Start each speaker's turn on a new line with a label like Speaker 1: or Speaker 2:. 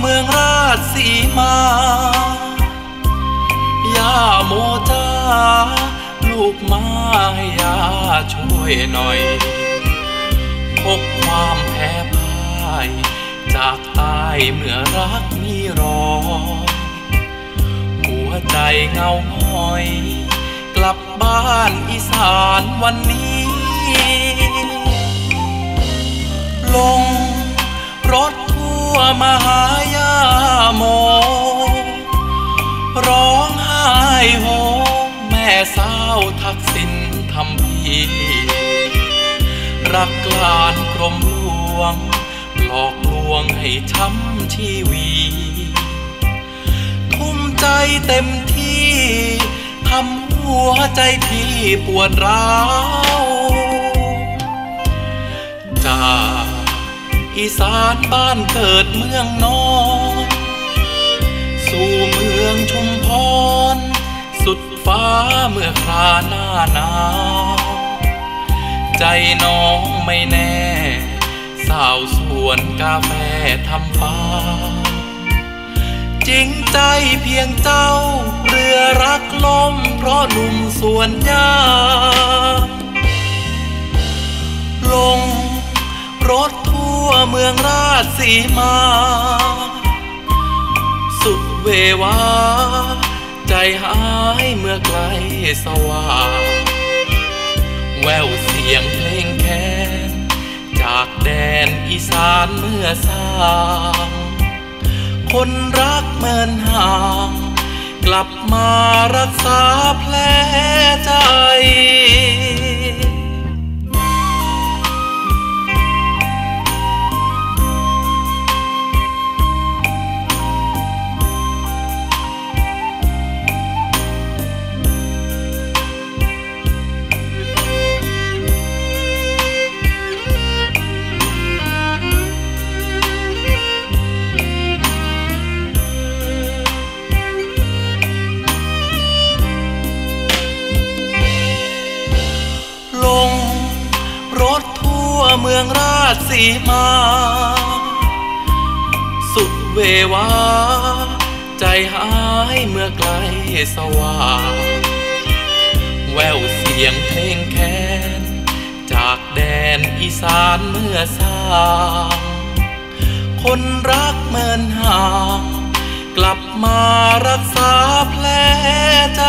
Speaker 1: เมืองราชสีมา ย่าโมจ้าลูกมาให้ย่าช่วยหน่อย พบความแพ้พ่าย จากตายเมื่อรักมีรอ หัวใจเงาห้อย กลับบ้านอีสานวันนี้ ลงรถ มาหายาโม ร้องไห้โฮแม่สาวทักษิณทำพีรักกลานกรมหลวง หลอกลวงให้ช้ำชีวีทุ่มใจเต็มที่ทำหัวใจพี่ปวดร้าวจาก อีสานบ้านเกิดเมืองนอน สู่เมืองชุมพร สุดฟ้าเมื่อคราหน้าหนาวใจน้องไม่แน่ สาวสวนกาแฟทำฟ้าจริงใจเพียงเจ้า เรือรักล่มเพราะหนุ่มสวนยา ทั่วเมืองราชสีมา สุดเววา ใจหายเมื่อไกลสว่างแววเสียงเพลงแค้นจากแดนอีสานเมื่อสางคนรักเมินห่าง กลับมารักษาแผลใจ มืองราชสีมา สุดเววา ใจหายเมื่อไกลสว่างแววเสียงเพลงแค้น จากแดนอีสานเมื่อสางคนรักเมินห่างกลับมารักษาแผลใจ